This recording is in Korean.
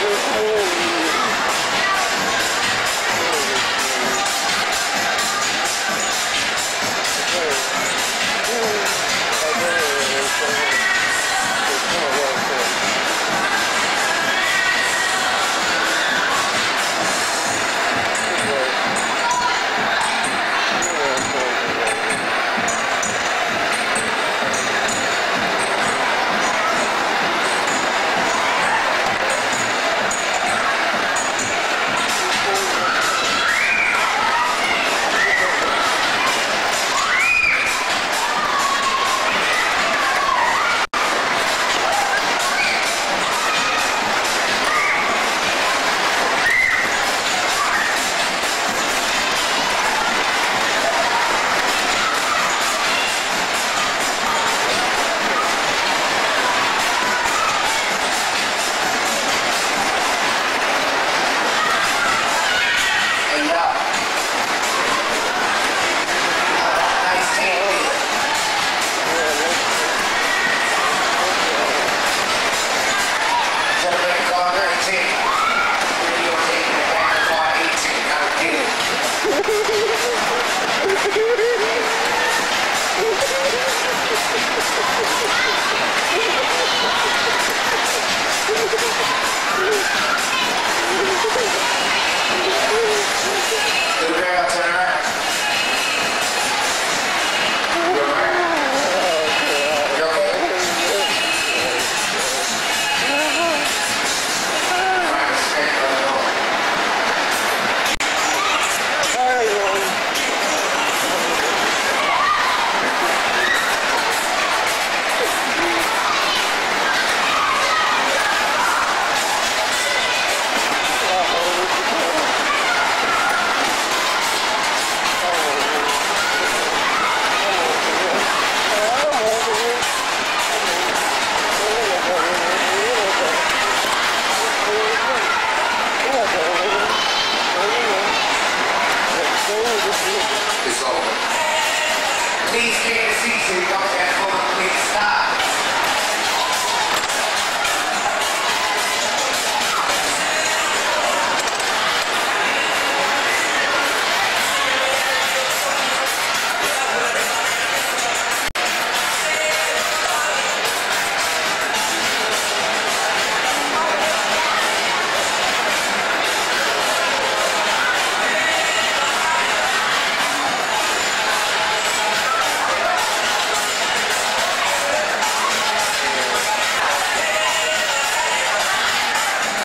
고 team.